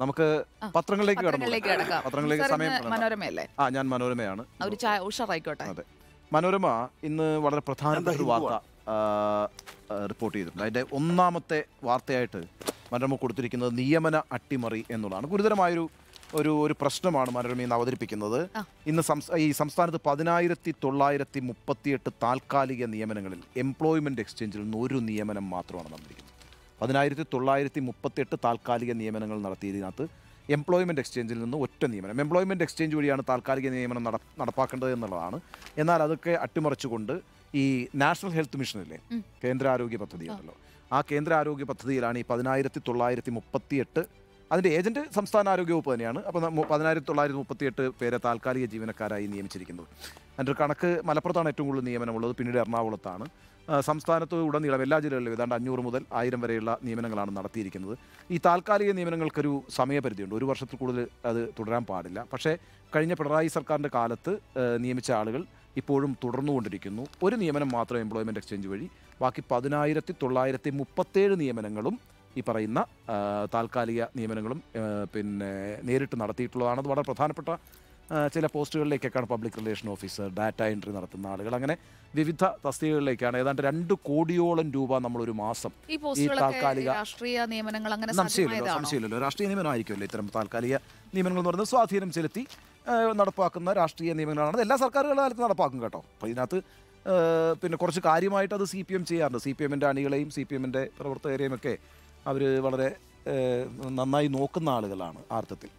നമുക്ക് പത്രങ്ങളിലേക്ക് കടന്നു പത്രങ്ങളിലേക്ക് കിടക്കാം. പത്രങ്ങളിലേക്ക് സാർ സമയം മനോരമയല്ലേ? ആ ഞാൻ മനോരമയാണ്. ഒരു ചായ ഉഷാറായിക്കോട്ടെ. അതെ. മനോരമ ഇന്ന് വളരെ പ്രധാനപ്പെട്ട ഒരു വാർത്ത റിപ്പോർട്ട് ചെയ്തിട്ടുണ്ട്. അതിന്റെ ഒന്നാമത്തെ വാർത്തയായിട്ട് മനോരമ കൊടുത്തിരിക്കുന്നത് നിയമന അട്ടിമറി എന്നുള്ളതാണ്. ഗുരുതരമായൊരു ഒരു ഒരു പ്രശ്നമാണ് മനോരമ ഇന്ന് അവതരിപ്പിക്കുന്നത്. ഇന്ന് ഈ സംസ്ഥാനത്ത് പതിനായിരത്തി തൊള്ളായിരത്തി മുപ്പത്തിയെട്ട് താൽക്കാലിക നിയമനങ്ങളിൽ എംപ്ലോയ്മെന്റ് എക്സ്ചേഞ്ചിൽ നിന്ന് ഒരു നിയമനം മാത്രമാണ് നടന്നിരിക്കുന്നത്. പതിനായിരത്തി തൊള്ളായിരത്തി മുപ്പത്തിയെട്ട് താൽക്കാലിക നിയമനങ്ങൾ നടത്തിയതിനകത്ത് എംപ്ലോയ്മെന്റ് എക്സ്ചേഞ്ചിൽ നിന്ന് ഒറ്റ നിയമനം. എംപ്ലോയ്മെന്റ് എക്സ്ചേഞ്ച് വഴിയാണ് താൽക്കാലിക നിയമനം നട നടപ്പാക്കേണ്ടത് എന്നുള്ളതാണ്. എന്നാൽ അതൊക്കെ അട്ടിമറിച്ചുകൊണ്ട് ഈ നാഷണൽ ഹെൽത്ത് മിഷനിലെ. കേന്ദ്ര ആരോഗ്യ പദ്ധതി ഉണ്ടല്ലോ. ആ കേന്ദ്ര ആരോഗ്യ പദ്ധതിയിലാണ് ഈ പതിനായിരത്തി തൊള്ളായിരത്തി മുപ്പത്തിയെട്ട് അതിന്റെ ഏജന്റ് സംസ്ഥാന ആരോഗ്യ വകുപ്പ് തന്നെയാണ്. അപ്പോൾ പതിനായിരത്തി തൊള്ളായിരത്തി മുപ്പത്തിയെട്ട് പേരെ താൽക്കാലിക ജീവനക്കാരായി നിയമിച്ചിരിക്കുന്നത്. അതിന്റെ ഒരു കണക്ക് മലപ്പുറത്താണ് ഏറ്റവും കൂടുതൽ നിയമനമുള്ളത്. പിന്നീട് എറണാകുളത്താണ്. സംസ്ഥാനത്ത് ഉടനീളം എല്ലാ ജില്ലകളിലും ഏതാണ്ട് അഞ്ഞൂറ് മുതൽ ആയിരം വരെയുള്ള നിയമനങ്ങളാണ് നടത്തിയിരിക്കുന്നത്. ഈ താൽക്കാലിക നിയമനങ്ങൾക്കൊരു സമയപരിധിയുണ്ട്. ഒരു വർഷത്തിൽ കൂടുതൽ അത് തുടരാൻ പാടില്ല. പക്ഷേ കഴിഞ്ഞ പിണറായി സർക്കാരിന്റെ കാലത്ത് നിയമിച്ച ആളുകൾ ഇപ്പോഴും തുടർന്നുകൊണ്ടിരിക്കുന്നു. ഒരു നിയമനം മാത്രം എംപ്ലോയ്മെന്റ് എക്സ്ചേഞ്ച് വഴി. ബാക്കി പതിനായിരത്തി തൊള്ളായിരത്തി മുപ്പത്തേഴ് നിയമനങ്ങളും ഈ പറയുന്ന താൽക്കാലിക നിയമനങ്ങളും പിന്നെ നേരിട്ട് നടത്തിയിട്ടുള്ളതാണ്. അത് വളരെ പ്രധാനപ്പെട്ട ചില പോസ്റ്റുകളിലേക്കൊക്കെയാണ് public relation officer data entry നടത്തുന്ന ആളുകൾ. അങ്ങനെ വിവിധ തസ്തികകളിലേക്കാണ് ഏതാണ്ട് രണ്ട് കോടിയോളം രൂപ നമ്മൾ ഒരു മാസം ഈ താൽക്കാലിക- രാഷ്ട്രീയ നിയമനങ്ങൾ അങ്ങനെ സംശയമില്ലല്ലോ സംശയമില്ലല്ലോ. രാഷ്ട്രീയ നിയമനമായിരിക്കുമല്ലോ ഇത്തരം താൽക്കാലിക നിയമനങ്ങൾ എന്ന് പറയുന്നത് സ്വാധീനം ചെലുത്തി നടപ്പാക്കുന്ന രാഷ്ട്രീയ നിയമങ്ങളാണ് എല്ലാ സർക്കാരുകളുടെ കാലത്ത് നടപ്പാക്കും കേട്ടോ. അപ്പോൾ ഇതിനകത്ത് പിന്നെ കുറച്ച് കാര്യമായിട്ട് അത് സി പി എം ചെയ്യാറുണ്ട്. സി പി എമ്മിന്റെ അണികളെയും സി പി എമ്മിന്റെ പ്രവർത്തകരെയും ഒക്കെ അവർ വളരെ നന്നായി നോക്കുന്ന ആളുകളാണ് ആർത്ഥത്തിൽ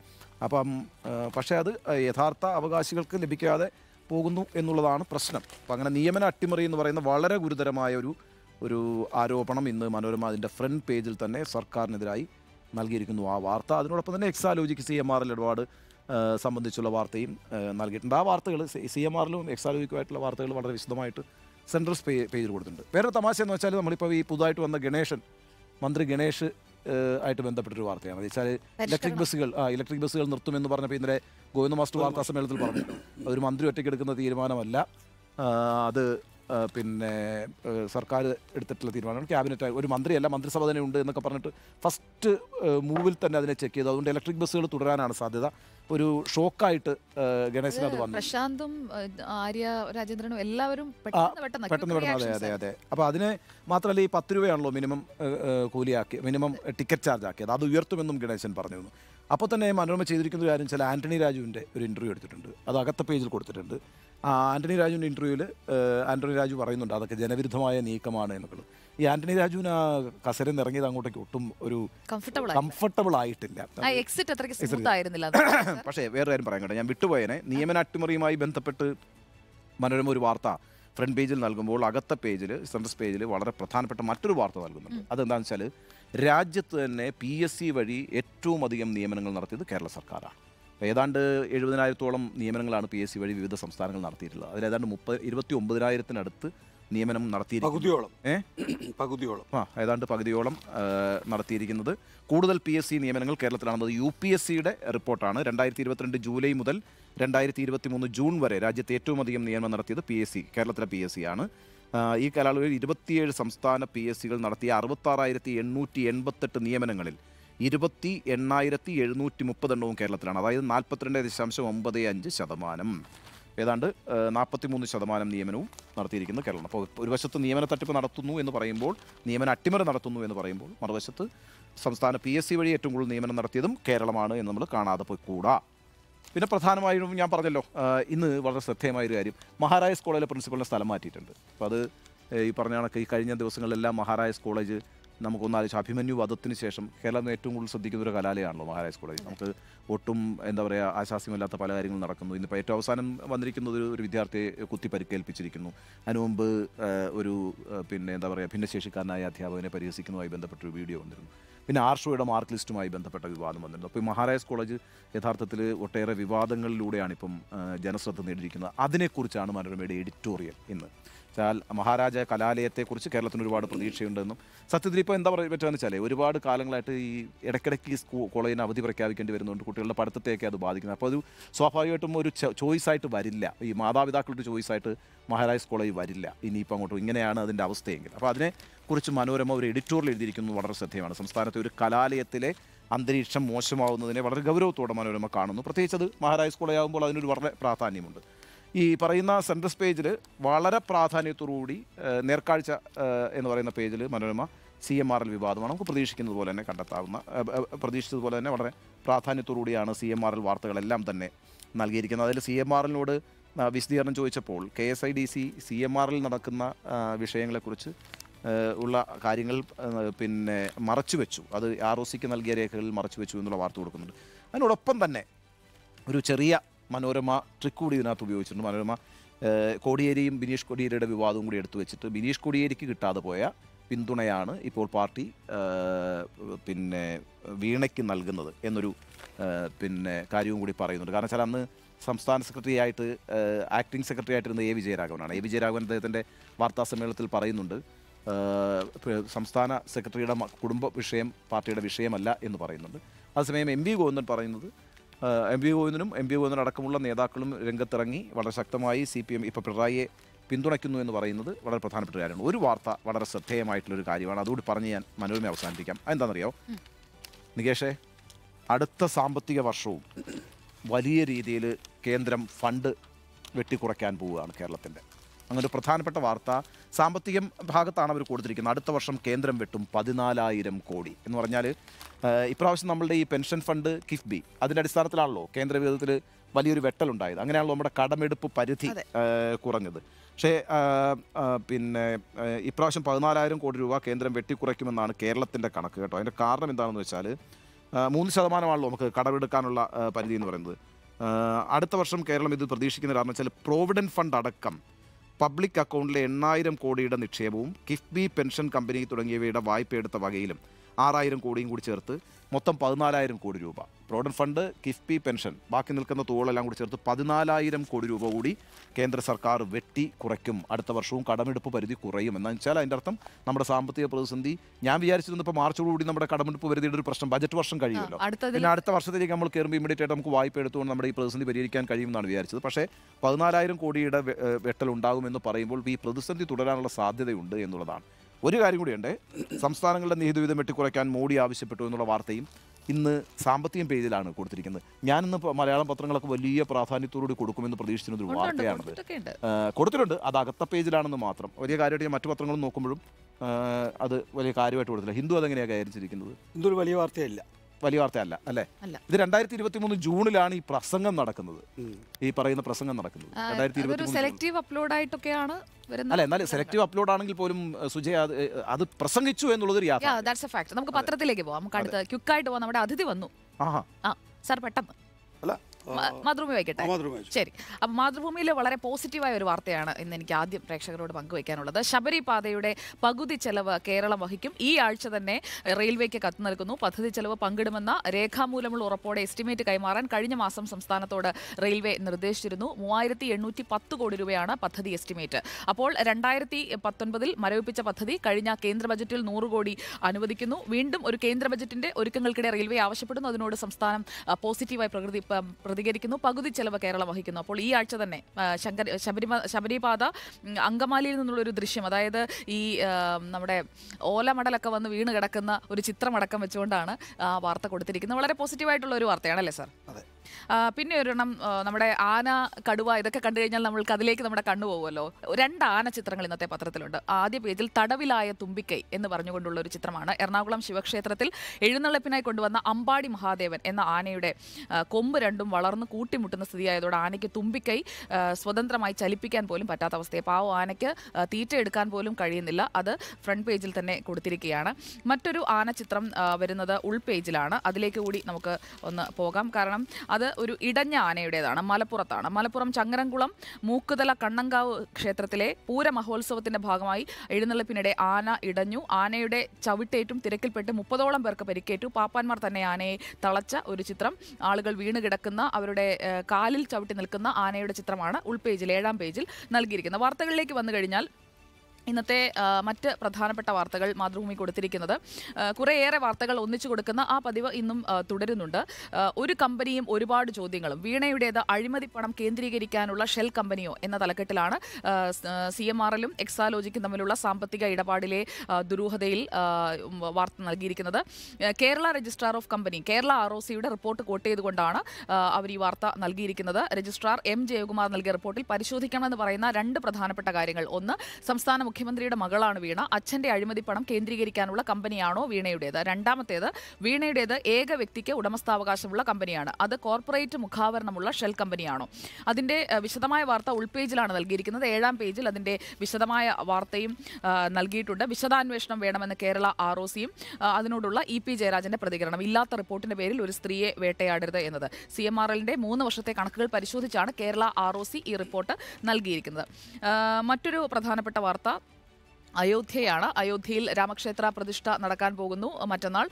അപ്പം പക്ഷേ അത് യഥാർത്ഥ അവകാശികൾക്ക് ലഭിക്കാതെ പോകുന്നു എന്നുള്ളതാണ് പ്രശ്നം. അപ്പം അങ്ങനെ നിയമന അട്ടിമറി എന്ന് പറയുന്ന വളരെ ഗുരുതരമായ ഒരു ഒരു ആരോപണം ഇന്ന് മനോരമ അതിന്റെ ഫ്രണ്ട് പേജിൽ തന്നെ സർക്കാരിനെതിരായി നൽകിയിരിക്കുന്നു. ആ വാർത്ത അതിനോടൊപ്പം തന്നെ എക്സാലോജിക്ക് സി എം ആറിൽ ഇടപാട് സംബന്ധിച്ചുള്ള വാർത്തയും നൽകിയിട്ടുണ്ട്. ആ വാർത്തകൾ സി എം ആറിലും എക്സാലോജിക്കുമായിട്ടുള്ള വാർത്തകൾ വളരെ വിശദമായിട്ട് സെൻട്രൽ പേജിൽ കൊടുത്തിട്ടുണ്ട്. വേറെ തമാശ എന്ന് വെച്ചാൽ നമ്മളിപ്പോൾ ഈ പുതുതായിട്ട് വന്ന ഗണേശൻ മന്ത്രി ഗണേഷ് ആയിട്ട് ബന്ധപ്പെട്ടൊരു വാർത്തയാണ്. വെച്ചാൽ ഇലക്ട്രിക് ബസ്സുകൾ ആ ഇലക്ട്രിക് ബസ്സുകൾ നിർത്തുമെന്ന് പറഞ്ഞപ്പോൾ ഇന്നലെ ഗോവിന്ദ മാസ്റ്റർ വാർത്താ സമ്മേളനത്തിൽ പറഞ്ഞു. അതൊരു മന്ത്രി ഒറ്റയ്ക്ക് എടുക്കുന്ന തീരുമാനമല്ല. അത് പിന്നെ സർക്കാർ എടുത്തിട്ടുള്ള തീരുമാനമാണ്. ക്യാബിനറ്റ് ഒരു മന്ത്രിയല്ല മന്ത്രിസഭ തന്നെ ഉണ്ട് എന്നൊക്കെ പറഞ്ഞിട്ട് ഫസ്റ്റ് മൂവിൽ തന്നെ അതിനെ ചെക്ക് ചെയ്തു. അതുകൊണ്ട് ഇലക്ട്രിക് ബസ്സുകൾ തുടരാനാണ് സാധ്യത. ഒരു ഷോക്കായിട്ട് ഗണേശന് അത് വന്നു. പ്രശാന്തും ആര്യ രാജേന്ദ്രനും എല്ലാവരും പെട്ടെന്ന് അതെ അതെ അതെ. അപ്പോൾ അതിന് മാത്രമല്ല ഈ പത്ത് രൂപയാണല്ലോ മിനിമം കൂലിയാക്കി മിനിമം ടിക്കറ്റ് ചാർജ് ആക്കിയത് അത് ഉയർത്തുമെന്നും ഗണേശൻ പറഞ്ഞിരുന്നു. അപ്പോൾ തന്നെ മനോരമ ചെയ്തിരിക്കുന്ന ഒരു കാര്യം ചില ആന്റണി രാജുവിന്റെ ഒരു ഇന്റർവ്യൂ എടുത്തിട്ടുണ്ട്. അത് അകത്ത പേജിൽ കൊടുത്തിട്ടുണ്ട്. ആ ആന്റണി രാജുവിന്റെ ഇന്റർവ്യൂവിൽ ആന്റണി രാജു പറയുന്നുണ്ട് അതൊക്കെ ജനവിരുദ്ധമായ നീക്കമാണ് എന്നുള്ളത് ഈ ആന്റണി രാജുവിന് ആ കസരന്ന് ഇറങ്ങിയത് അങ്ങോട്ടേക്ക് ഒട്ടും ഒരു കംഫർട്ടബിൾ കംഫർട്ടബിൾ ആയിട്ടില്ല. എക്സിറ്റ് അത്രയ്ക്ക് സ്മൂത്ത് ആയിരുന്നില്ല പക്ഷേ വേറെ കാര്യം പറയാൻ കേട്ടോ. ഞാൻ വിട്ടുപോയനെ. നിയമന അട്ടിമറിയുമായി ബന്ധപ്പെട്ട് മനോരമ ഒരു വാർത്ത ഫ്രണ്ട് പേജിൽ നൽകുമ്പോൾ അകത്ത പേജിൽ സെൻട്രസ് പേജിൽ വളരെ പ്രധാനപ്പെട്ട മറ്റൊരു വാർത്ത നൽകുന്നുണ്ട്. അതെന്താണെന്ന് വെച്ചാൽ രാജ്യത്ത് തന്നെ പി എസ് സി വഴി ഏറ്റവും അധികം നിയമനങ്ങൾ നടത്തിയത് കേരള സർക്കാരാണ്. ഏതാണ്ട് എഴുപതിനായിരത്തോളം നിയമനങ്ങളാണ് പി എസ് സി വഴി വിവിധ സംസ്ഥാനങ്ങൾ നടത്തിയിട്ടുള്ളത്. അതിൽ ഏതാണ്ട് മുപ്പത് ഇരുപത്തി ഒമ്പതിനായിരത്തിനടുത്ത് നിയമനം നടത്തിയിരിക്കുന്നു. പകുതിയോളം. ഏ? പകുതിയോളം. ആ ഏതാണ്ട് പകുതിയോളം നടത്തിയിരിക്കുന്നത്. കൂടുതൽ പി എസ് സി നിയമനങ്ങൾ കേരളത്തിലാണെന്നത് യു പി എസ് സിയുടെ റിപ്പോർട്ടാണ് രണ്ടായിരത്തി ഇരുപത്തിരണ്ട് ജൂലൈ മുതൽ രണ്ടായിരത്തി ഇരുപത്തി മൂന്ന് ജൂൺ വരെ രാജ്യത്ത് ഏറ്റവും അധികം നിയമനം നടത്തിയത് പി എസ് സി കേരളത്തിലെ പി എസ് സി ആണ്. ഈ കാലയളവിൽ ഇരുപത്തിയേഴ് സംസ്ഥാന പി എസ് സികൾ നടത്തിയ അറുപത്താറായിരത്തി എണ്ണൂറ്റി എൺപത്തെട്ട് നിയമനങ്ങളിൽ ഇരുപത്തി എണ്ണായിരത്തി എഴുന്നൂറ്റി മുപ്പതെണ്ണവും കേരളത്തിലാണ്. അതായത് നാൽപ്പത്തിരണ്ട് ദശാംശം ഒമ്പത് അഞ്ച് ശതമാനം. ഏതാണ്ട് നാൽപ്പത്തി മൂന്ന് ശതമാനം നിയമനവും നടത്തിയിരിക്കുന്നത് കേരളം അപ്പോൾ ഒരു വശത്ത് നിയമന തട്ടിപ്പ് നടത്തുന്നു എന്ന് പറയുമ്പോൾ നിയമന അട്ടിമറി നടത്തുന്നു എന്ന് പറയുമ്പോൾ മറുവശത്ത് സംസ്ഥാന പി എസ് സി വഴി ഏറ്റവും കൂടുതൽ നിയമനം നടത്തിയതും കേരളമാണ് എന്ന് നമ്മൾ കാണാതെ പോയി കൂടാ. പിന്നെ പ്രധാനമായും ഞാൻ പറഞ്ഞല്ലോ ഇന്ന് വളരെ ശ്രദ്ധേയമായ ഒരു കാര്യം. മഹാരാജാസ് കോളേജിലെ പ്രിൻസിപ്പളിനെ സ്ഥലം മാറ്റിയിട്ടുണ്ട്. അപ്പോൾ അത് ഈ പറഞ്ഞ കണക്ക് ഈ കഴിഞ്ഞ ദിവസങ്ങളിലെല്ലാം മഹാരാജാസ് കോളേജ് നമുക്കൊന്നാലോചിച്ച് അഭിമന്യു വധത്തിന് ശേഷം കേരളം ഏറ്റവും കൂടുതൽ ശ്രദ്ധിക്കുന്ന ഒരു കലാലയമാണല്ലോ മഹാരാജ് കോളേജ് നമുക്ക് ഒട്ടും എന്താ പറയുക ആശാസ്യമല്ലാത്ത പല കാര്യങ്ങളും നടക്കുന്നു. ഇന്നിപ്പോൾ ഏറ്റവും അവസാനം വന്നിരിക്കുന്നത് ഒരു- ഒരു വിദ്യാർത്ഥിയെ കുത്തി പരിക്കേൽപ്പിച്ചിരിക്കുന്നു അതിനു മുമ്പ് ഒരു പിന്നെ എന്താ പറയുക ഭിന്നശേഷിക്കാരനായ അധ്യാപകനെ പരിഹസിക്കുന്നതുമായി ബന്ധപ്പെട്ടൊരു വീഡിയോ വന്നിരുന്നു. പിന്നെ ആർഷോയുടെ മാർക്ക് ലിസ്റ്റുമായി ബന്ധപ്പെട്ട വിവാദം വന്നിരുന്നു. അപ്പോൾ ഈ മഹാരാജ് കോളേജ് യഥാർത്ഥത്തിൽ ഒട്ടേറെ വിവാദങ്ങളിലൂടെയാണ് ഇപ്പം ജനശ്രദ്ധ നേടിയിരിക്കുന്നത്. അതിനെക്കുറിച്ചാണ് മനോരമയുടെ എഡിറ്റോറിയൽ ഇന്ന്. മഹാരാജ കലാലയത്തെക്കുറിച്ച് കേരളത്തിന് ഒരുപാട് പ്രതീക്ഷയുണ്ടെന്നും സത്യത്തിൽ ഇപ്പോൾ എന്താ പറയുക പറ്റുകയെന്ന് വെച്ചാൽ ഒരുപാട് കാലങ്ങളായിട്ട് ഈ ഇടയ്ക്കിടയ്ക്ക് ഈ സ്കൂ കോളേജിന് അവധി പ്രഖ്യാപിക്കേണ്ടി വരുന്നുണ്ട് കുട്ടികളുടെ പഠിത്തത്തെയൊക്കെ അത് ബാധിക്കുന്നത്. അപ്പോൾ അത് സ്വാഭാവികമായിട്ടും ഒരു ചോയ്സ് ആയിട്ട് വരില്ല. ഈ മാതാപിതാക്കളുടെ ചോയ്സ് ആയിട്ട് മഹാരാജാസ് കോളേജ് വരില്ല. ഇനിയിപ്പോൾ അങ്ങോട്ടും ഇങ്ങനെയാണ് അതിന്റെ അവസ്ഥയെങ്കിൽ. അപ്പോൾ അതിനെക്കുറിച്ച് മനോരമ ഒരു എഡിറ്റോറിയൽ എഴുതിയിരിക്കുന്നത് വളരെ ശ്രദ്ധേയമാണ്. സംസ്ഥാനത്തെ ഒരു കലാലയത്തിലെ അന്തരീക്ഷം മോശമാവുന്നതിനെ വളരെ ഗൗരവത്തോടെ മനോരമ കാണുന്നു. പ്രത്യേകിച്ച് അത് മഹാരാജ് കോളേജാകുമ്പോൾ അതിനൊരു വളരെ പ്രാധാന്യമുണ്ട്. ഈ പറയുന്ന സെൻട്രസ് പേജിൽ വളരെ പ്രാധാന്യത്തോടുകൂടി നേർക്കാഴ്ച എന്ന് പറയുന്ന പേജിൽ Manorama C M R L വിവാദമാണ്. നമുക്ക് പ്രതീക്ഷിക്കുന്നത് പോലെ തന്നെ കണ്ടെത്താവുന്ന പ്രതീക്ഷിച്ചതുപോലെ തന്നെ വളരെ പ്രാധാന്യത്തോടുകൂടിയാണ് സി എം ആർ എൽ വാർത്തകളെല്ലാം തന്നെ നൽകിയിരിക്കുന്നത്. അതിൽ സി എം ആർ എല്ലിനോട് വിശദീകരണം ചോദിച്ചപ്പോൾ K S I D C C M R L നടക്കുന്ന വിഷയങ്ങളെക്കുറിച്ച് ഉള്ള കാര്യങ്ങൾ പിന്നെ മറച്ചു വെച്ചു അത് ആർ ഒ സിക്ക് നൽകിയ രേഖകളിൽ മറച്ചു വെച്ചു എന്നുള്ള വാർത്ത കൊടുക്കുന്നുണ്ട്. അതിനോടൊപ്പം തന്നെ ഒരു ചെറിയ മനോരമ ട്രിക്ക് കൂടി ഇതിനകത്ത് ഉപയോഗിച്ചിട്ടുണ്ട്. മനോരമ കോടിയേരിയും ബിനീഷ് കോടിയേരിയുടെ വിവാദവും കൂടി എടുത്തു വെച്ചിട്ട് ബിനീഷ് കോടിയേരിക്ക് കിട്ടാതെ പോയ പിന്തുണയാണ് ഇപ്പോൾ പാർട്ടി പിന്നെ വീണയ്ക്ക് നൽകുന്നത് എന്നൊരു പിന്നെ കാര്യവും കൂടി പറയുന്നുണ്ട്. കാരണം വെച്ചാൽ അന്ന് സംസ്ഥാന സെക്രട്ടറി ആയിട്ട് ആക്ടിംഗ് സെക്രട്ടറി ആയിട്ടിരുന്ന എ. വിജയരാഘവനാണ്. എ. വിജയരാഘവൻ അദ്ദേഹത്തിന്റെ വാർത്താ സമ്മേളനത്തിൽ പറയുന്നുണ്ട് സംസ്ഥാന സെക്രട്ടറിയുടെ കുടുംബ വിഷയം പാർട്ടിയുടെ വിഷയമല്ല എന്ന് പറയുന്നുണ്ട്. അതേസമയം എം വി ഗോവിന്ദൻ പറയുന്നത് എം പി ഗോവിന്ദനും എം പി ഗോവിന്ദനും അടക്കമുള്ള നേതാക്കളും രംഗത്തിറങ്ങി വളരെ ശക്തമായി സി പി എം ഇപ്പോൾ പിണറായിയെ പിന്തുണയ്ക്കുന്നു എന്ന് പറയുന്നത് വളരെ പ്രധാനപ്പെട്ട കാര്യമാണ്. ഒരു വാർത്ത വളരെ ശ്രദ്ധേയമായിട്ടുള്ളൊരു കാര്യമാണ്. അതുകൂടി പറഞ്ഞ് ഞാൻ മനോരമ അവസാനിപ്പിക്കാം. എന്താണെന്നറിയോ നികേഷേ അടുത്ത സാമ്പത്തിക വർഷവും വലിയ രീതിയിൽ കേന്ദ്രം ഫണ്ട് വെട്ടിക്കുറയ്ക്കാൻ പോവുകയാണ് കേരളത്തിന്റെ. അങ്ങനെ പ്രധാനപ്പെട്ട വാർത്ത. സാമ്പത്തിക ഭാഗത്താണ് അവർ കൊടുത്തിരിക്കുന്നത്. അടുത്ത വർഷം കേന്ദ്രം വെട്ടും പതിനാലായിരം കോടി. എന്ന് പറഞ്ഞാൽ ഇപ്രാവശ്യം നമ്മളുടെ ഈ പെൻഷൻ ഫണ്ട് കിഫ്ബി അതിന്റെ അടിസ്ഥാനത്തിലാണല്ലോ കേന്ദ്ര വിഹിതത്തിൽ വലിയൊരു വെട്ടലുണ്ടായത്. അങ്ങനെയാണല്ലോ നമ്മുടെ കടമെടുപ്പ് പരിധി. കുറഞ്ഞത്. പക്ഷേ പിന്നെ ഇപ്രാവശ്യം പതിനാലായിരം കോടി രൂപ കേന്ദ്രം വെട്ടിക്കുറയ്ക്കുമെന്നാണ് കേരളത്തിന്റെ കണക്ക് കേട്ടോ. അതിന്റെ കാരണം എന്താണെന്ന് വെച്ചാൽ മൂന്ന് ശതമാനമാണല്ലോ നമുക്ക് കടമെടുക്കാനുള്ള പരിധി എന്ന് പറയുന്നത്. അടുത്ത വർഷം കേരളം ഇത് പ്രതീക്ഷിക്കുന്ന കാരണം വെച്ചാൽ പ്രോവിഡന്റ് ഫണ്ട് അടക്കം പബ്ലിക് അക്കൗണ്ടിലെ എണ്ണായിരം കോടിയുടെ നിക്ഷേപവും കിഫ്ബി പെൻഷൻ കമ്പനി തുടങ്ങിയവയുടെ വായ്പയെടുത്ത വകയിലും ആറായിരം കോടിയും കൂടി ചേർത്ത് മൊത്തം പതിനാലായിരം കോടി രൂപ. പ്രോവിഡന്റ് ഫണ്ട് കിഫ്ബി പെൻഷൻ ബാക്കി നിൽക്കുന്ന തുകകളെല്ലാം കൂടി ചേർത്ത് പതിനാലായിരം കോടി രൂപ കൂടി കേന്ദ്ര സർക്കാർ വെട്ടി കുറയ്ക്കും. അടുത്ത വർഷവും കടമെടുപ്പ് പരിധി കുറയും. എന്ന് വെച്ചാൽ അതിന്റെ അർത്ഥം നമ്മുടെ സാമ്പത്തിക പ്രതിസന്ധി ഞാൻ വിചാരിച്ചിരുന്നു ഇപ്പോൾ മാർച്ചോടുകൂടി നമ്മുടെ കടമെടുപ്പ് പരിധിയുടെ ഒരു പ്രശ്നം ബജറ്റ് വർഷം കഴിയുമല്ലോ. പിന്നെ അടുത്ത വർഷത്തേക്ക് നമ്മൾ കയറുമ്പോൾ ഇമ്മീഡിയറ്റ് ആയിട്ട് നമുക്ക് വായ്പ എടുത്തുകൊണ്ട് നമ്മുടെ ഈ പ്രതിസന്ധി പരിഹരിക്കാൻ കഴിയുമെന്നാണ് വിചാരിച്ചത്. പക്ഷേ പതിനാലായിരം കോടിയുടെ വെട്ടൽ ഉണ്ടാകുമെന്ന് പറയുമ്പോൾ ഈ പ്രതിസന്ധി തുടരാനുള്ള സാധ്യതയുണ്ട് എന്നുള്ളതാണ്. ഒരു കാര്യം കൂടിയുണ്ട്. സംസ്ഥാനങ്ങളുടെ നികുതി വിധം വെട്ടിക്കുറയ്ക്കാൻ മോഡി ആവശ്യപ്പെട്ടു എന്നുള്ള വാർത്തയും ഇന്ന് സാമ്പത്തികം പേജിലാണ് കൊടുത്തിരിക്കുന്നത്. ഞാനിന്ന് മലയാളം പത്രങ്ങളൊക്കെ വലിയ പ്രാധാന്യത്തോടുകൂടി കൊടുക്കുമെന്ന് പ്രതീക്ഷിച്ചിരുന്ന ഒരു വാർത്തയാണത്. ഏഹ് കൊടുത്തിട്ടുണ്ട്. അത് അകത്ത പേജിലാണെന്ന് മാത്രം. വലിയ കാര്യമായിട്ട് ഞാൻ മറ്റു പത്രങ്ങളും നോക്കുമ്പോഴും അത് വലിയ കാര്യമായിട്ട് കൊടുത്തില്ല. ഹിന്ദു അതെങ്ങനെയാണ് കൈവരിച്ചിരിക്കുന്നത് ഇതൊരു വലിയ വാർത്തയല്ല. വലിയ വാർത്തയല്ല അല്ലേ. ഇത് രണ്ടായിരത്തി ഇരുപത്തി മൂന്ന് ജൂണിലാണ് ഈ പ്രസംഗം നടക്കുന്നത്. ഈ പറയുന്ന പ്രസംഗം നടക്കുന്നത്. രണ്ടായിരത്തി ഇരുപത്തി മൂന്ന് സെലക്റ്റീവ് അപ്ലോഡ് ആയിട്ടൊക്കെയാണ് വരുന്നത്. അല്ല എന്നാൽ സെലക്റ്റീവ് അപ്ലോഡ് ആണെങ്കിൽ പോലും സുജയ അത് പ്രസംഗിച്ചു എന്നുള്ളത് ഒരു നമുക്ക് പത്രത്തിലേക്ക് പോവാം. നമുക്ക് അടുത്ത ക്യുക്കായിട്ട് പോവാം. നമ്മുടെ അതിഥി വന്നു. ആ സാർ പെട്ടെന്ന്. മാതൃഭൂമി വായിക്കട്ടെ? ശരി. അപ്പൊ മാതൃഭൂമിയിൽ വളരെ പോസിറ്റീവായ ഒരു വാർത്തയാണ് ഇന്ന് എനിക്ക് ആദ്യം പ്രേക്ഷകരോട് പങ്കുവയ്ക്കാനുള്ളത് ശബരി പാതയുടെ പകുതി ചെലവ് കേരളം വഹിക്കും. ഈ ആഴ്ച തന്നെ റെയിൽവേക്ക് കത്ത് നൽകുന്നു. പദ്ധതി ചെലവ് പങ്കിടുമെന്ന രേഖാമൂലമുള്ള ഉറപ്പോടെ എസ്റ്റിമേറ്റ് കൈമാറാൻ കഴിഞ്ഞ മാസം സംസ്ഥാനത്തോട് റെയിൽവേ നിർദ്ദേശിച്ചിരുന്നു. മൂവായിരത്തി എണ്ണൂറ്റി പത്ത് കോടി രൂപയാണ് പദ്ധതി എസ്റ്റിമേറ്റ്. അപ്പോൾ രണ്ടായിരത്തി പത്തൊൻപതിൽ മരവിപ്പിച്ച പദ്ധതി കഴിഞ്ഞ കേന്ദ്ര ബജറ്റിൽ നൂറ് കോടി അനുവദിക്കുന്നു. വീണ്ടും ഒരു കേന്ദ്ര ബജറ്റിന്റെ ഒരുക്കങ്ങൾക്കിടെ റെയിൽവേ ആവശ്യപ്പെടുന്നു. അതിനോട് സംസ്ഥാനം പോസിറ്റീവായി പ്രകൃതി പ്രതികരിക്കുന്നു. പകുതി ചെലവ് കേരളം വഹിക്കുന്നു. അപ്പോൾ ഈ ആഴ്ച തന്നെ ശങ്കർ ശബരിമ ശബരിപാത അങ്കമാലിയിൽ നിന്നുള്ള ഒരു ദൃശ്യം. അതായത് ഈ നമ്മുടെ ഓലമടലൊക്കെ വന്ന് വീണ് കിടക്കുന്ന ഒരു ചിത്രമടക്കം വെച്ചുകൊണ്ടാണ് വാർത്ത കൊടുത്തിരിക്കുന്നത്. വളരെ പോസിറ്റീവായിട്ടുള്ള ഒരു വാർത്തയാണല്ലേ സാർ? അതെ. പിന്നെ ഒരെണ്ണം നമ്മുടെ ആന കടുവ ഇതൊക്കെ കണ്ടു കഴിഞ്ഞാൽ നമ്മൾക്ക് അതിലേക്ക് നമ്മുടെ കണ്ണു പോകുമല്ലോ. രണ്ട് ആന ചിത്രങ്ങൾ ഇന്നത്തെ പത്രത്തിലുണ്ട്. ആദ്യ പേജിൽ തടവിലായ തുമ്പിക്കൈ എന്ന് പറഞ്ഞുകൊണ്ടുള്ള ഒരു ചിത്രമാണ്. എറണാകുളം ശിവക്ഷേത്രത്തിൽ എഴുന്നള്ളപ്പിനായി കൊണ്ടുവന്ന അമ്പാടി മഹാദേവൻ എന്ന ആനയുടെ കൊമ്പ് രണ്ടും വളർന്ന് കൂട്ടിമുട്ടുന്ന സ്ഥിതിയായതോടെ ആനയ്ക്ക് തുമ്പിക്കൈ സ്വതന്ത്രമായി ചലിപ്പിക്കാൻ പോലും പറ്റാത്ത അവസ്ഥയെ. പാവം ആനയ്ക്ക് തീറ്റ എടുക്കാൻ പോലും കഴിയുന്നില്ല. അത് ഫ്രണ്ട് പേജിൽ തന്നെ കൊടുത്തിരിക്കുകയാണ്. മറ്റൊരു ആന ചിത്രം വരുന്നത് ഉൾപേജിലാണ്. അതിലേക്ക് കൂടി നമുക്ക് ഒന്ന് പോകാം. കാരണം അത് ഒരു ഇടഞ്ഞ ആനയുടേതാണ് മലപ്പുറത്താണ്. മലപ്പുറം ചങ്ങരംകുളം മൂക്കുതല കണ്ണങ്കാവ് ക്ഷേത്രത്തിലെ പൂര മഹോത്സവത്തിന്റെ ഭാഗമായി എഴുന്നള്ളിപ്പിനിടെ ആന ഇടഞ്ഞു. ആനയുടെ ചവിട്ടേറ്റും തിരക്കിൽപ്പെട്ട് മുപ്പതോളം പേർക്ക് പരിക്കേറ്റു. പാപ്പാന്മാർ തന്നെ ആനയെ തളച്ച ഒരു ചിത്രം. ആളുകൾ വീണ് കിടക്കുന്ന അവരുടെ കാലിൽ ചവിട്ടി നിൽക്കുന്ന ആനയുടെ ചിത്രമാണ് ഉൾപേജിൽ ഏഴാം പേജിൽ നൽകിയിരിക്കുന്നത്. വാർത്തകളിലേക്ക് വന്നു കഴിഞ്ഞാൽ ഇന്നത്തെ മറ്റ് പ്രധാനപ്പെട്ട വാർത്തകൾ മാതൃഭൂമി കൊടുത്തിരിക്കുന്നത്. കുറേയേറെ വാർത്തകൾ ഒന്നിച്ചു കൊടുക്കുന്ന ആ പതിവ് ഇന്നും തുടരുന്നുണ്ട്. ഒരു കമ്പനിയും ഒരുപാട് ചോദ്യങ്ങളും. വീണയുടേത് അഴിമതി പണം കേന്ദ്രീകരിക്കാനുള്ള ഷെൽ കമ്പനിയോ എന്ന തലക്കെട്ടിലാണ് സി എം എല്ലും എക്സാലോജിക്കും തമ്മിലുള്ള സാമ്പത്തിക ഇടപാടിലെ ദുരൂഹതയിൽ വാർത്ത നൽകിയിരിക്കുന്നത്. Kerala registrar of company Kerala R O സിയുടെ റിപ്പോർട്ട് കോട്ട് ചെയ്തുകൊണ്ടാണ് അവർ ഈ വാർത്ത നൽകിയിരിക്കുന്നത്. രജിസ്ട്രാർ എം ജയകുമാർ നൽകിയ റിപ്പോർട്ടിൽ പരിശോധിക്കണമെന്ന് പറയുന്ന രണ്ട് പ്രധാനപ്പെട്ട കാര്യങ്ങൾ. ഒന്ന് സംസ്ഥാന മുഖ്യമന്ത്രിയുടെ മകളാണ് വീണ. അച്ഛന്റെ അഴിമതി പണം കേന്ദ്രീകരിക്കാനുള്ള കമ്പനിയാണോ വീണയുടേത്? രണ്ടാമത്തേത് വീണയുടേത് ഏക വ്യക്തിക്ക് ഉടമസ്ഥാവകാശമുള്ള കമ്പനിയാണ്. അത് കോർപ്പറേറ്റ് മുഖാവരണമുള്ള ഷെൽ കമ്പനിയാണോ? അതിന്റെ വിശദമായ വാർത്ത ഉൾപേജിലാണ് നൽകിയിരിക്കുന്നത്. ഏഴാം പേജിൽ അതിന്റെ വിശദമായ വാർത്തയും നൽകിയിട്ടുണ്ട്. വിശദാന്വേഷണം വേണമെന്ന് കേരള ആർ ഒ സിയും അതിനോടുള്ള ഇ പി ജയരാജന്റെ പ്രതികരണം. ഇല്ലാത്ത റിപ്പോർട്ടിന്റെ പേരിൽ ഒരു സ്ത്രീയെ വേട്ടയാടരുത് എന്നത്. സി എം ആർ എല്ലിന്റെ മൂന്ന് വർഷത്തെ കണക്കുകൾ പരിശോധിച്ചാണ് കേരള ആർ ഒ സി ഈ റിപ്പോർട്ട് നൽകിയിരിക്കുന്നത്. മറ്റൊരു പ്രധാനപ്പെട്ട വാർത്ത അയോധ്യയാണ്. അയോധ്യയിൽ രാമക്ഷേത്ര പ്രതിഷ്ഠ നടക്കാൻ പോകുന്നു. മറ്റന്നാൾ